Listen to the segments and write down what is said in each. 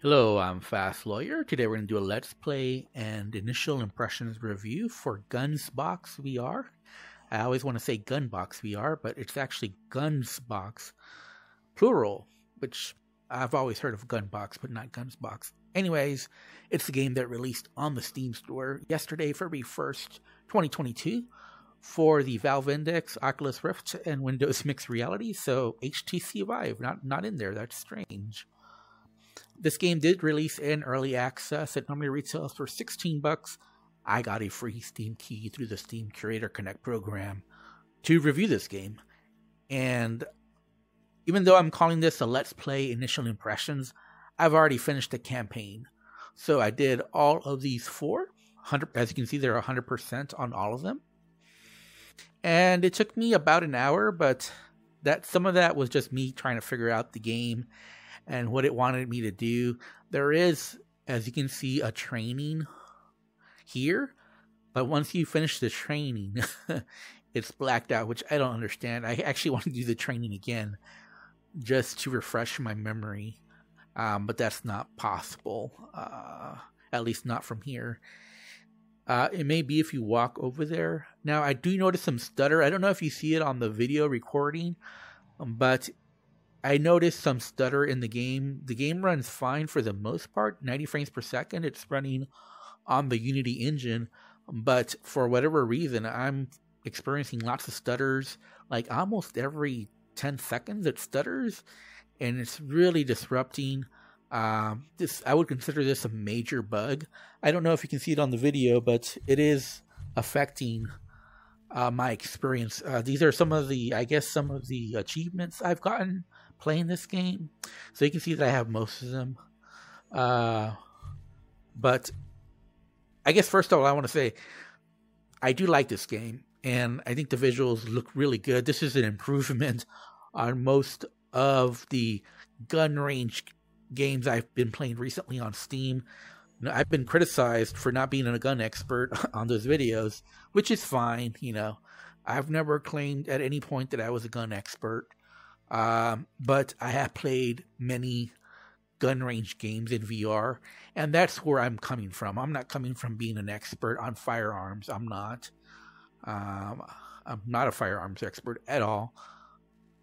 Hello, I'm Fast Lawyer. Today we're going to do a Let's Play and initial impressions review for Gunsbox VR. I always want to say Gunbox VR, but it's actually Gunsbox, plural, which I've always heard of Gunbox, but not Gunsbox. Anyways, it's a game that released on the Steam store yesterday, February 1st, 2022, for the Valve Index, Oculus Rift, and Windows Mixed Reality. So HTC Vive, not, not in there. That's strange. This game did release in early access. It normally retails for 16 bucks. I got a free Steam key through the Steam Curator Connect program to review this game. And even though I'm calling this a Let's Play Initial Impressions, I've already finished the campaign. So I did all of these four. 100, as you can see, they're 100% on all of them. And it took me about an hour, but that some of that was just me trying to figure out the game and what it wanted me to do. There is, as you can see, a training here, but once you finish the training, it's blacked out, which I don't understand. I actually want to do the training again just to refresh my memory, um, but that's not possible, uh, at least not from here. Uh, it may be if you walk over there. Now, I do notice some stutter. I don't know if you see it on the video recording, but I noticed some stutter in the game. The game runs fine for the most part, 90 frames per second. It's running on the Unity engine, but for whatever reason, I'm experiencing lots of stutters. Like almost every 10 seconds, it stutters, and it's really disrupting. Um, this I would consider this a major bug. I don't know if you can see it on the video, but it is affecting uh, my experience. Uh, these are some of the, I guess, some of the achievements I've gotten playing this game. So you can see that I have most of them. Uh, but I guess first of all, I want to say I do like this game, and I think the visuals look really good. This is an improvement on most of the gun range games I've been playing recently on Steam. I've been criticized for not being a gun expert on those videos, which is fine. You know, I've never claimed at any point that I was a gun expert. Um, but I have played many gun range games in VR, and that's where I'm coming from. I'm not coming from being an expert on firearms. I'm not. Um, I'm not a firearms expert at all,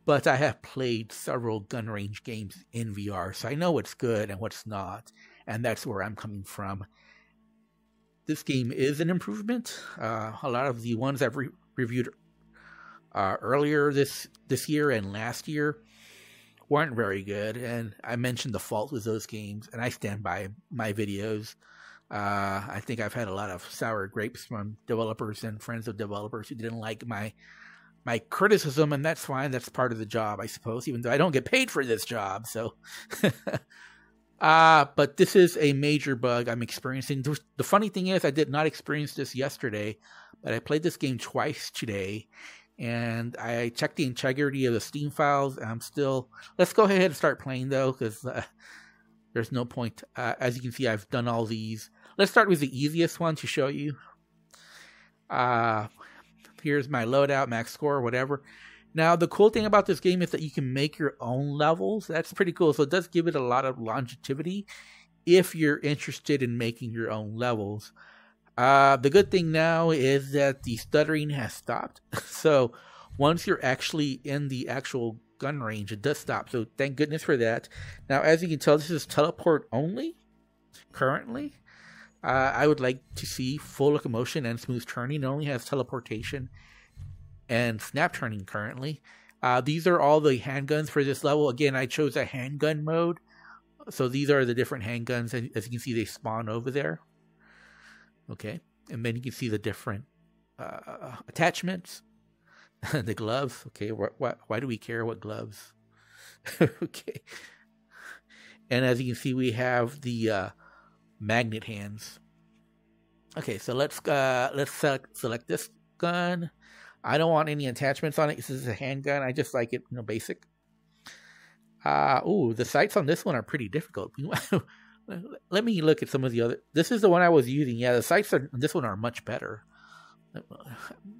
but I have played several gun range games in VR, so I know what's good and what's not, and that's where I'm coming from. This game is an improvement. Uh, a lot of the ones I've re- reviewed uh, earlier this this year and last year weren't very good, and I mentioned the fault with those games, and I stand by my videos. Uh, I think I've had a lot of sour grapes from developers and friends of developers who didn't like my my criticism, and that's fine. That's part of the job, I suppose. Even though I don't get paid for this job, so. uh, but this is a major bug I'm experiencing. The funny thing is, I did not experience this yesterday, but I played this game twice today, and I checked the integrity of the Steam files. I'm still. Let's go ahead and start playing though, because uh, there's no point. Uh, as you can see, I've done all these. Let's start with the easiest one to show you. Uh, here's my loadout, max score, whatever. Now, the cool thing about this game is that you can make your own levels. That's pretty cool. So it does give it a lot of longevity if you're interested in making your own levels. Uh, the good thing now is that the stuttering has stopped. so once you're actually in the actual gun range, it does stop. So thank goodness for that. Now, as you can tell, this is teleport only currently. Uh, I would like to see full locomotion and smooth turning. It only has teleportation and snap turning currently. Uh, these are all the handguns for this level. Again, I chose a handgun mode. So these are the different handguns. And as you can see, they spawn over there. Okay, and then you can see the different uh, attachments, the gloves. Okay, wh- wh- why do we care what gloves? okay, and as you can see, we have the uh, magnet hands. Okay, so let's uh, let's select, select this gun. I don't want any attachments on it. This is a handgun. I just like it, you know, basic. Uh, oh, the sights on this one are pretty difficult. let me look at some of the other. This is the one I was using. Yeah, the sights on this one are much better.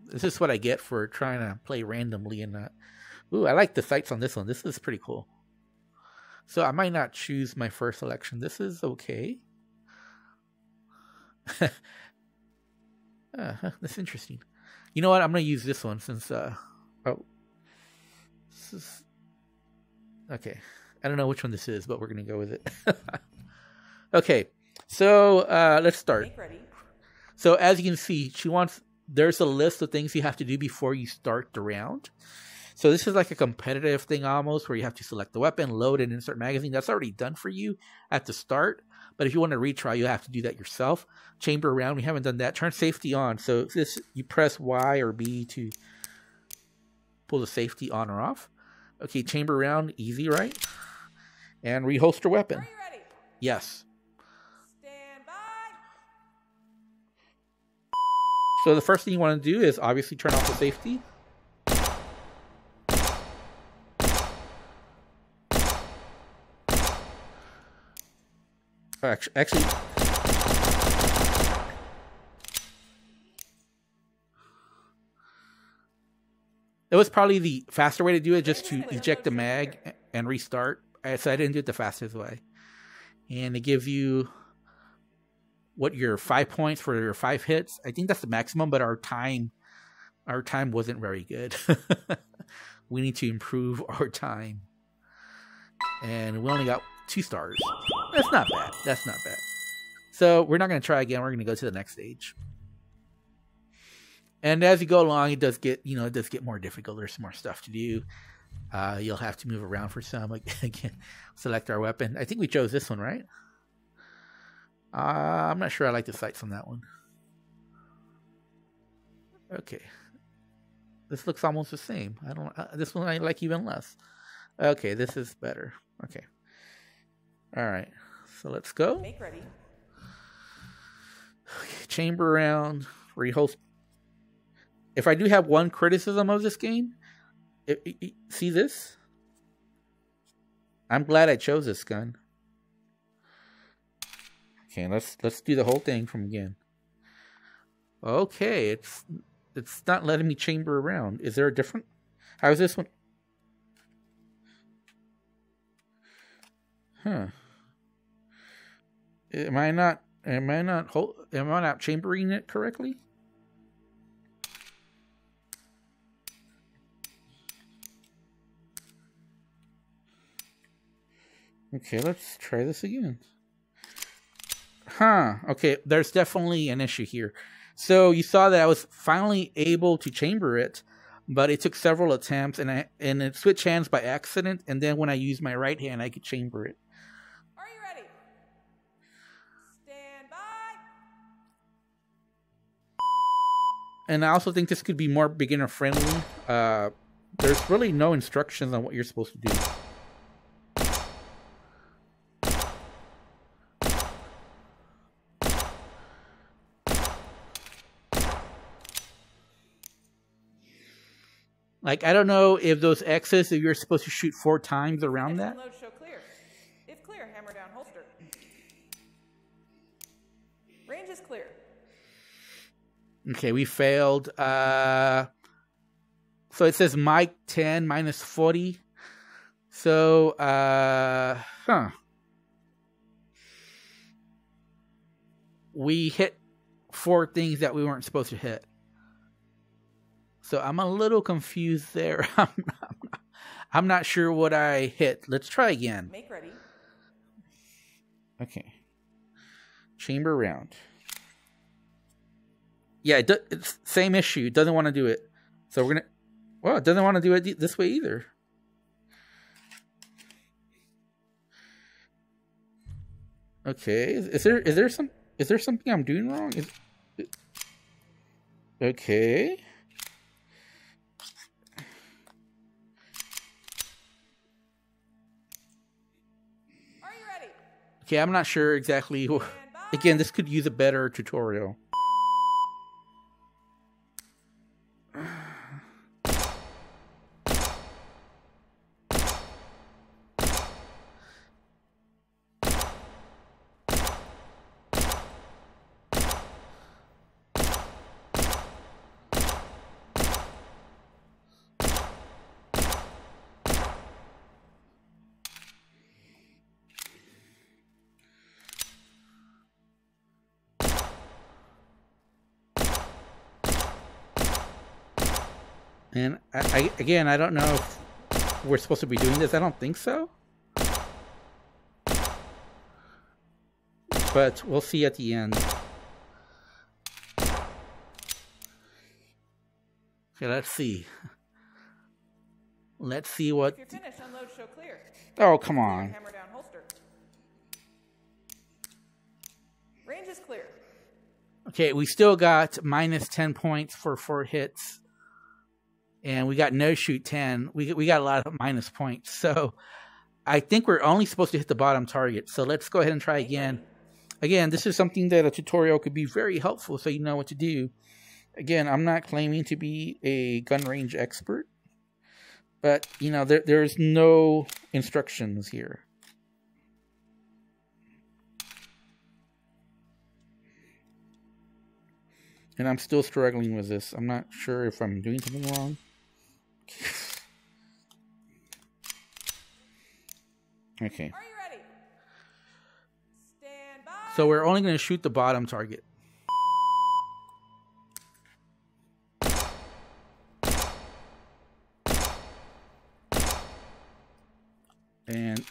This is what I get for trying to play randomly and not. Ooh, I like the sights on this one. This is pretty cool. So I might not choose my first selection. This is okay. uh, that's interesting. You know what? I'm gonna use this one since uh oh this is okay. I don't know which one this is, but we're gonna go with it. okay, so uh let's start. So as you can see, she wants there's a list of things you have to do before you start the round. So this is like a competitive thing almost where you have to select the weapon, load and insert magazine. That's already done for you at the start. But if you want to retry, you have to do that yourself. Chamber around, we haven't done that. Turn safety on. So this you press Y or B to pull the safety on or off. Okay, chamber around, easy, right? And reholster weapon. Yes. So the first thing you want to do is obviously turn off the safety. Actually, it was probably the faster way to do it, just to eject the mag and restart. So I didn't do it the fastest way. And it gives you what your five points for your five hits. I think that's the maximum, but our time, our time wasn't very good. we need to improve our time, and we only got two stars. That's not bad. That's not bad. So we're not going to try again. We're going to go to the next stage. And as you go along, it does get, you know, it does get more difficult. There's more stuff to do. Uh, you'll have to move around for some. Again, select our weapon. I think we chose this one, right? Uh, I'm not sure I like the sights on that one. Okay. This looks almost the same. I don't. Uh, this one I like even less. Okay, this is better. Okay. All right. So let's go. Make ready. Okay, chamber round, rehost. If I do have one criticism of this game, it, it, it, see this? I'm glad I chose this gun. Okay, let's let's do the whole thing from again. Okay, it's it's not letting me chamber around. Is there a different? How is this one? Huh. Am I not? Am I not? Am I not chambering it correctly? Okay, let's try this again. Huh. Okay, there's definitely an issue here. So you saw that I was finally able to chamber it, but it took several attempts, and I and it switched hands by accident. And then when I used my right hand, I could chamber it. Are you ready? Stand by. And I also think this could be more beginner friendly. Uh, there's really no instructions on what you're supposed to do. Like I don't know if those X's if you're supposed to shoot four times around that. Load show clear. If clear, hammer down holster. Range is clear. Okay, we failed. Uh, so it says Mike 10 minus 40. So, uh, huh. We hit four things that we weren't supposed to hit. So I'm a little confused there. I'm not, I'm not sure what I hit. Let's try again. Make ready. Okay. Chamber round. Yeah, it do, it's same issue. It doesn't want to do it. So we're gonna. Well, it doesn't want to do it this way either. Okay, is, is there is there some is there something I'm doing wrong? Is, okay. Okay, I'm not sure exactly. Again, this could use a better tutorial. And I, I, again, I don't know if we're supposed to be doing this. I don't think so. But we'll see at the end. Okay, let's see. Let's see what. If you're finished, unload, show clear. Oh, come on. hammer down, holster. Range is clear. Okay, we still got minus 10 points for four hits. And we got no shoot 10. We, we got a lot of minus points. So I think we're only supposed to hit the bottom target. So let's go ahead and try again. Again, this is something that a tutorial could be very helpful so you know what to do. Again, I'm not claiming to be a gun range expert. But, you know, there, there's no instructions here. And I'm still struggling with this. I'm not sure if I'm doing something wrong. Okay. Are you ready? Stand by. So we're only going to shoot the bottom target. And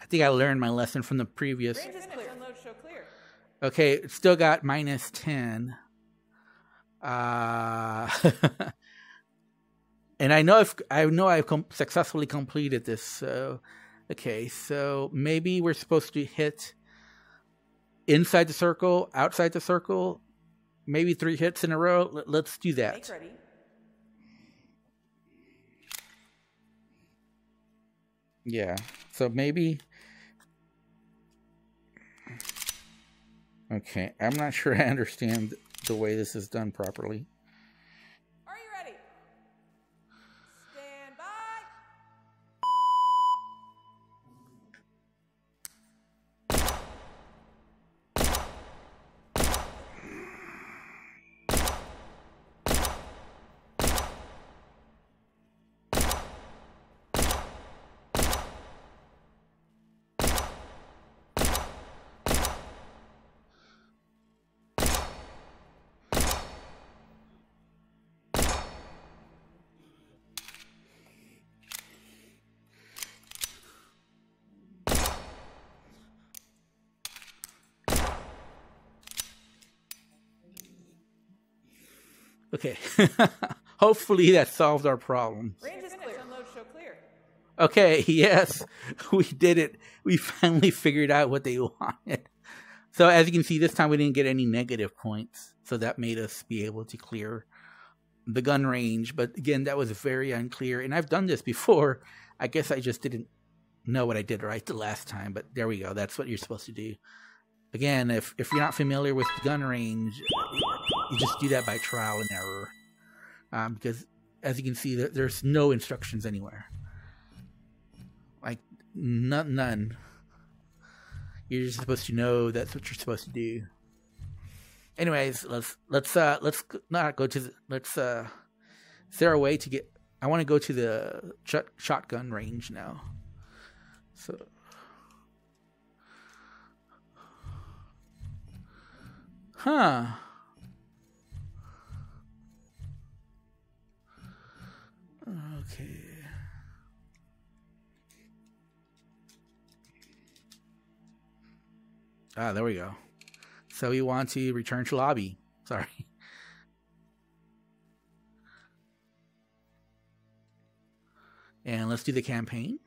I think I learned my lesson from the previous. Range is clear. Unload, show clear. Okay, still got minus 10. Uh, and I know if I know I've com- successfully completed this. So, okay, so maybe we're supposed to hit inside the circle, outside the circle, maybe three hits in a row. Let- Let's do that. Yeah. So maybe. Okay, I'm not sure I understand the way this is done properly. Okay. Hopefully that solved our problem. Range is clear. Unload, show clear. Okay, yes, we did it. We finally figured out what they wanted. So as you can see, this time we didn't get any negative points. So that made us be able to clear the gun range. But again, that was very unclear. And I've done this before. I guess I just didn't know what I did right the last time. But there we go. That's what you're supposed to do. Again, if, if you're not familiar with gun range, you just do that by trial and error. Um, because as you can see, there, there's no instructions anywhere. Like none, none. You're just supposed to know that's what you're supposed to do. Anyways, let's let's uh let's not go to the, let's uh. Is there a way to get? I want to go to the shot, shotgun range now. So. Huh. Okay. Ah, there we go. So we want to return to lobby. Sorry. And let's do the campaign.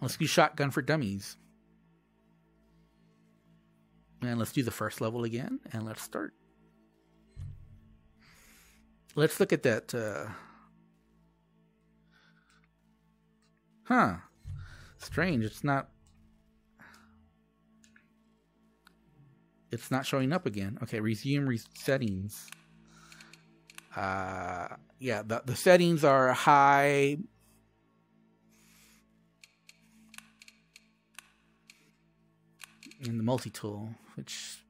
Let's do shotgun for dummies. And let's do the first level again, and let's start. Let's look at that. Uh... Huh. Strange. It's not. It's not showing up again. Okay, resume re- settings. Uh, yeah, the, the settings are high. In the multi tool, which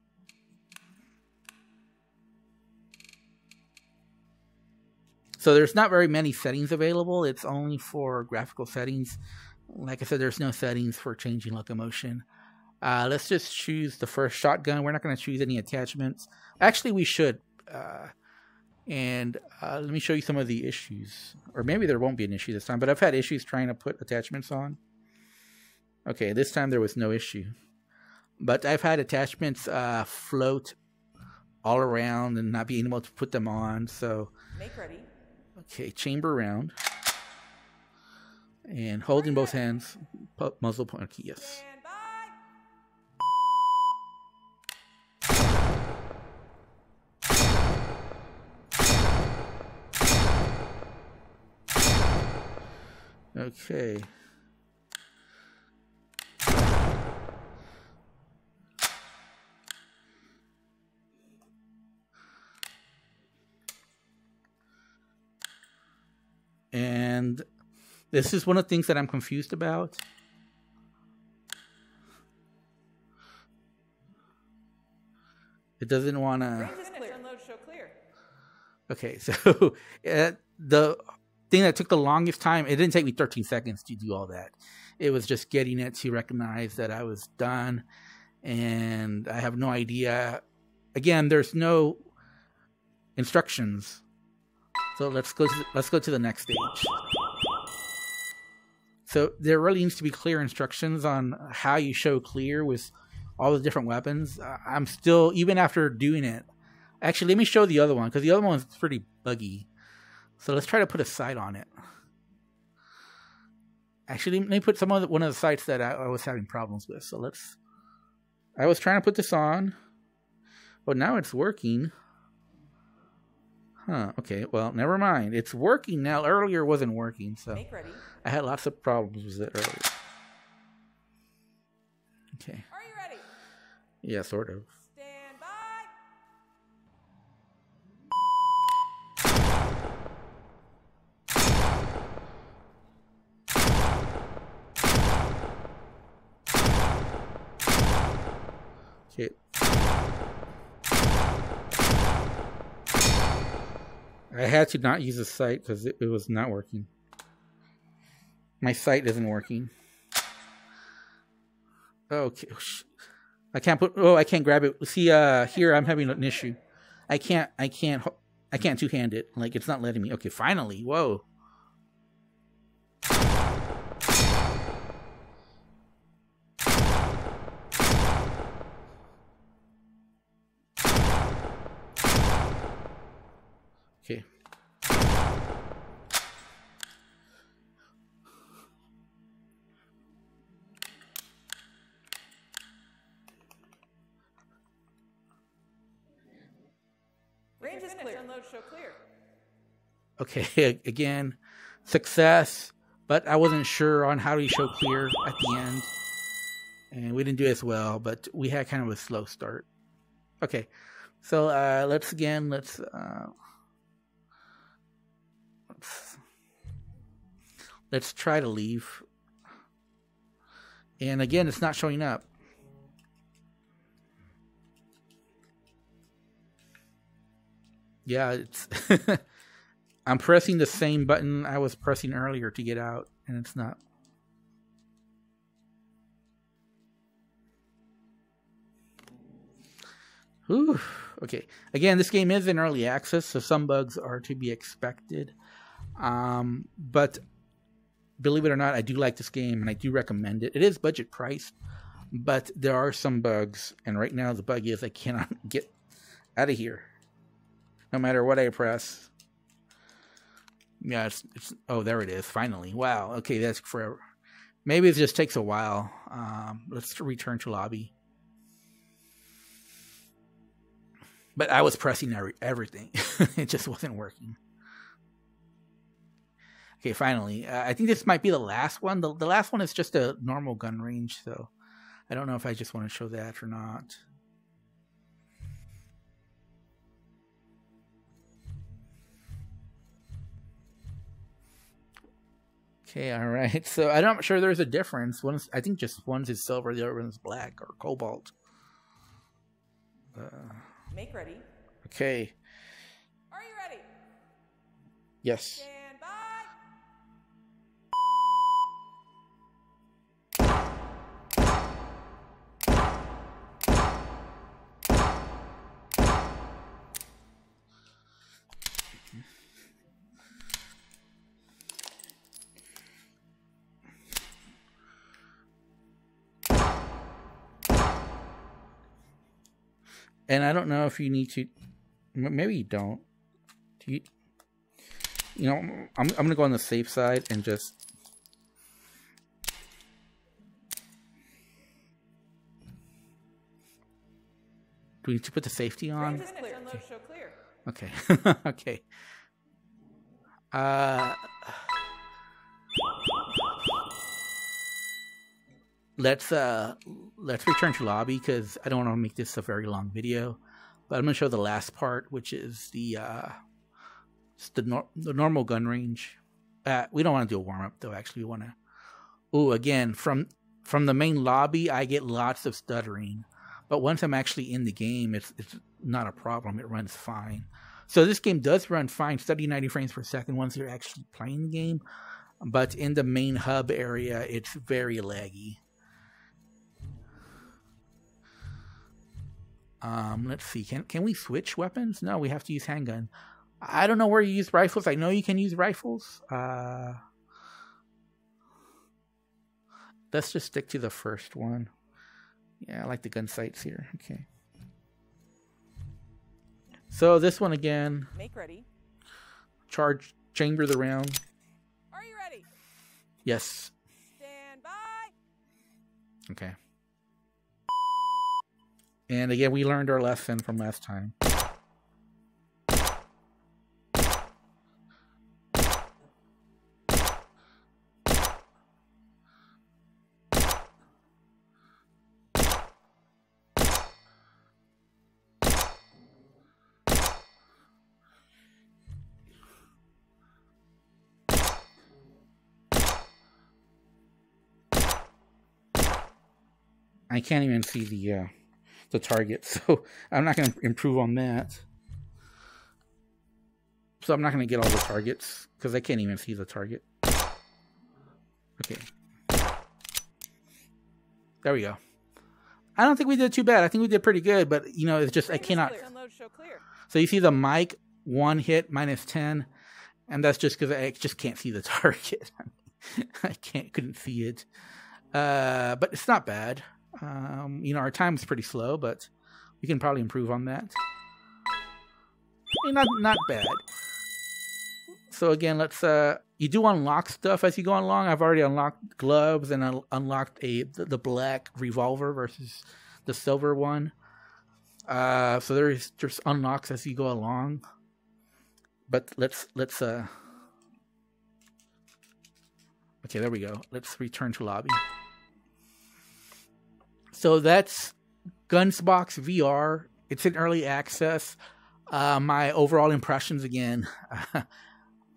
So there's not very many settings available. It's only for graphical settings. Like I said, there's no settings for changing locomotion. Uh, let's just choose the first shotgun. We're not going to choose any attachments. Actually, we should. Uh, and uh, let me show you some of the issues. Or maybe there won't be an issue this time, but I've had issues trying to put attachments on. Okay, this time there was no issue. But I've had attachments uh, float all around and not being able to put them on. So, Make ready. Okay, chamber round. And holding both hands, muzzle point. Okay, yes. Okay. This is one of the things that I'm confused about. It doesn't want to. Range is clear. Unload show clear. Okay, so uh, the thing that took the longest time, it didn't take me 13 seconds to do all that. It was just getting it to recognize that I was done, and I have no idea. Again, there's no instructions, so let's go. To, let's go to the next stage. So there really needs to be clear instructions on how you show clear with all the different weapons. I'm still, even after doing it, Actually, let me show the other one because the other one's pretty buggy. So let's try to put a sight on it. Actually, let me put some of the, one of the sights that I, I was having problems with. So let's. I was trying to put this on, but now it's working. Huh. Okay. Well, never mind. It's working now. Earlier wasn't working, so Make ready. I had lots of problems with it earlier. Okay. Are you ready? Yeah, sort of. Stand by. Okay. I had to not use the sight because it, it was not working. My sight isn't working. Okay. oh, I can't put. Oh, I can't grab it. See, uh, here I'm having an issue. I can't. I can't. I can't two hand it. Like it's not letting me. Okay, finally. Whoa. Okay. Clear. okay again success but i wasn't sure on how to show clear at the end. And we didn't do as well but we had kind of a slow start. Okay so uh let's again let's uh let's, let's try to leave. And again it's not showing up yeah it's I'm pressing the same button I was pressing earlier to get out, and it's not. Whew. Okay. Again, this game is in early access, so some bugs are to be expected. Um, but believe it or not, I do like this game and I do recommend it. It is budget priced, but there are some bugs, and right now the bug is I cannot get out of here. No matter what I press. Yeah, it's, it's oh there it is. Finally, wow. Okay, that's forever. Maybe it just takes a while. Um, let's return to lobby. But I was pressing every, everything. it just wasn't working. Okay, finally. Uh, I think this might be the last one. The, the last one is just a normal gun range, so I don't know if I just want to show that or not. Okay, all right. So I'm not sure there's a difference. One's I think just one's is silver, the other one's black or cobalt. Uh, Make ready. okay. Are you ready? Yes. Stand And I don't know if you need to. Maybe you don't. Do you? You know, I'm I'm gonna go on the safe side and just. Do we need to put the safety on? Range is clear. Unload show clear. Okay. okay. Uh let's uh let's return to lobby because I don't want to make this a very long video. But I'm gonna show the last part, which is the uh the nor- the normal gun range. Uh, we don't want to do a warm up though. Actually, we want to. Oh, again from from the main lobby, I get lots of stuttering, but once I'm actually in the game, it's it's not a problem. It runs fine. So this game does run fine, 70 90 frames per second once you're actually playing the game, but in the main hub area, it's very laggy. Um, let's see. Can can we switch weapons? No, we have to use handgun. I don't know where you use rifles. I know you can use rifles. Uh, let's just stick to the first one. Yeah, I like the gun sights here. Okay. So this one again. Make ready. Charge chamber the round. Are you ready? Yes. Stand by. Okay. And again, we learned our lesson from last time. I can't even see the uh, the target, so I'm not going to improve on that. So I'm not going to get all the targets because I can't even see the target. Okay. There we go. I don't think we did too bad. I think we did pretty good, but you know, it's just I cannot. clear. Unload show clear. So you see the mic one hit minus ten, and that's just because I just can't see the target. I can't couldn't see it, uh, but it's not bad. Um, you know, our time is pretty slow, but we can probably improve on that. Not not bad. So again, let's. Uh, you do unlock stuff as you go along. I've already unlocked gloves and un- unlocked a the, the black revolver versus the silver one. Uh, so there's just unlocks as you go along. But let's let's uh. Okay, there we go. Let's return to lobby. So that's Gunsbox VR. It's in early access. Uh, my overall impressions again, uh,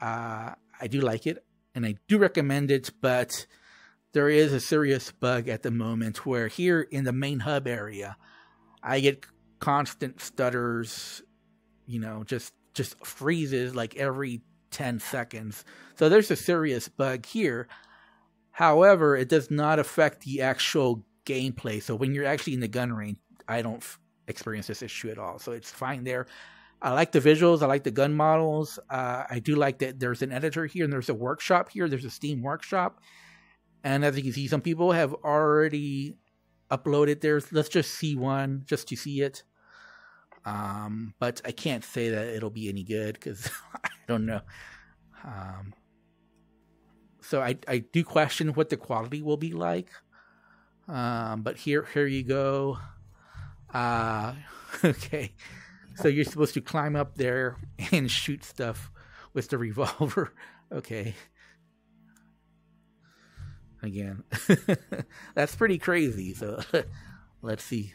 I do like it and I do recommend it, but there is a serious bug at the moment where here in the main hub area, I get constant stutters, you know, just just freezes like every 10 seconds. So there's a serious bug here. However, it does not affect the actual gameplay. So when you're actually in the gun range, I don't experience this issue at all. So it's fine there. I like the visuals. I like the gun models. Uh, I do like that there's an editor here and there's a workshop here. There's a Steam workshop. And as you can see, some people have already uploaded theirs. Let's just see one just to see it. Um, but I can't say that it'll be any good because I don't know. Um, so I, I do question what the quality will be like. Um, but here here you go. Uh, okay. So you're supposed to climb up there and shoot stuff with the revolver. Okay. Again. That's pretty crazy. So let's see.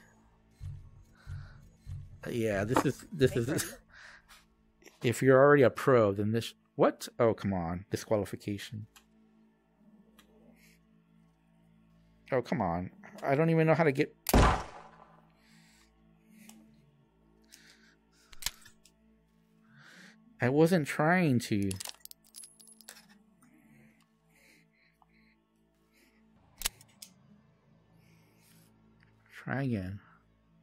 Yeah, this is this is if you're already a pro, then this what? Oh, come on. Disqualification. Oh, come on. I don't even know how to get I wasn't trying to. Try again.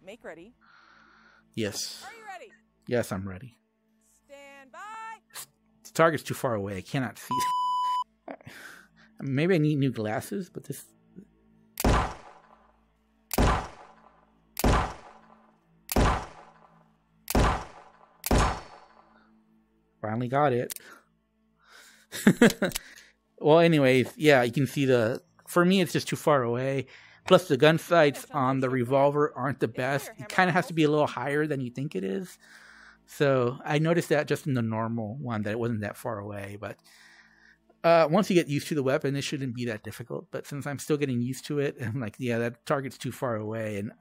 Make ready. Yes. Are you ready? Yes, I'm ready. Stand by. The target's too far away. I cannot see. Maybe I need new glasses, but this. Finally got it. well, anyways, yeah, you can see the. For me, it's just too far away. Plus, the gun sights on the revolver aren't the best. It kind of has to be a little higher than you think it is. So I noticed that just in the normal one that it wasn't that far away. But uh, once you get used to the weapon, it shouldn't be that difficult. But since I'm still getting used to it, I'm like, yeah, that target's too far away, and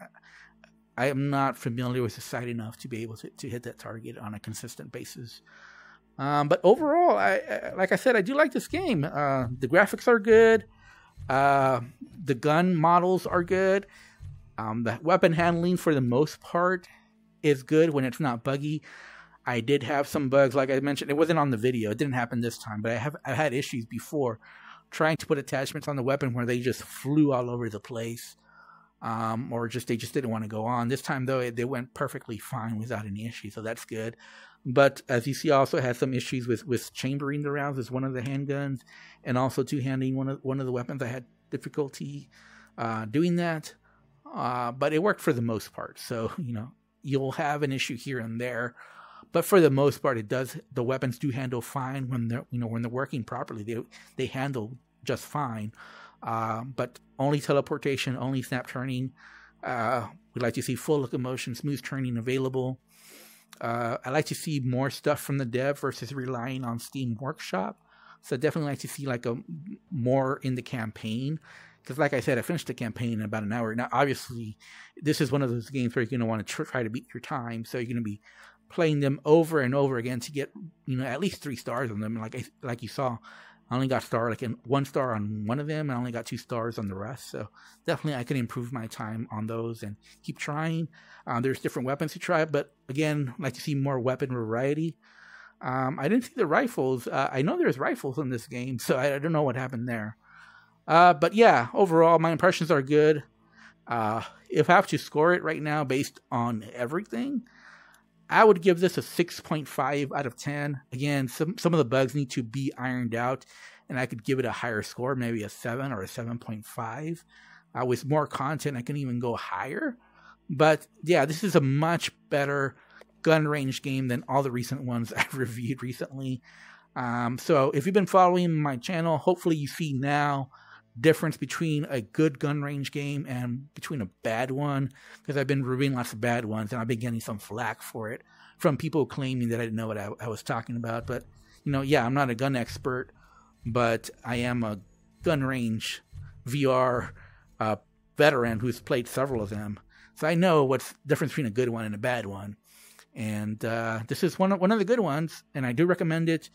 I am not familiar with the sight enough to be able to, to hit that target on a consistent basis. Um, but overall, I, I, like I said, I do like this game. Uh, the graphics are good. Uh, the gun models are good. Um, the weapon handling, for the most part, is good when it's not buggy. I did have some bugs, like I mentioned. It wasn't on the video. It didn't happen this time, but I have I had issues before trying to put attachments on the weapon where they just flew all over the place, um, or just they just didn't want to go on. This time though, they went perfectly fine without any issue, so that's good. But as you see, also had some issues with with chambering the rounds as one of the handguns, and also two handing one of one of the weapons. I had difficulty uh, doing that, uh, but it worked for the most part. So you know, you'll have an issue here and there, but for the most part, it does. The weapons do handle fine when they're you know when they're working properly. They they handle just fine. Uh, but only teleportation, only snap turning. Uh, we'd like to see full locomotion, smooth turning available. Uh, I like to see more stuff from the dev versus relying on Steam Workshop. So I definitely like to see like a more in the campaign because, like I said, I finished the campaign in about an hour. Now, obviously, this is one of those games where you're going to want to try to beat your time. So you're going to be playing them over and over again to get you know at least three stars on them. Like I, like you saw, I only got star like one star on one of them, and I only got two stars on the rest. So definitely, I can improve my time on those and keep trying. Uh, there's different weapons to try, but again, like to see more weapon variety. Um, I didn't see the rifles. Uh, I know there's rifles in this game, so I, I don't know what happened there. Uh, but yeah, overall, my impressions are good. Uh, if I have to score it right now based on everything, I would give this a 6.5 out of 10. Again, some, some of the bugs need to be ironed out, and I could give it a higher score, maybe a 7 or a 7.5. Uh, with more content, I can even go higher. But yeah, this is a much better gun range game than all the recent ones I've reviewed recently. Um, so if you've been following my channel, hopefully you see now difference between a good gun range game and between a bad one because I've been reviewing lots of bad ones and I've been getting some flack for it from people claiming that I didn't know what I, I was talking about. But you know, yeah, I'm not a gun expert, but I am a gun range VR uh, veteran who's played several of them. So I know what's difference between a good one and a bad one. And uh, this is one of, one of the good ones, and I do recommend it.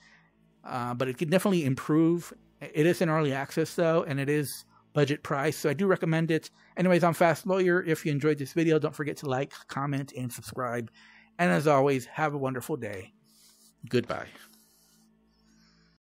Uh, but it can definitely improve. It is in early access though, and it is budget price, so I do recommend it. Anyways, I'm Fast Lawyer. If you enjoyed this video, don't forget to like, comment, and subscribe. And as always, have a wonderful day. Goodbye.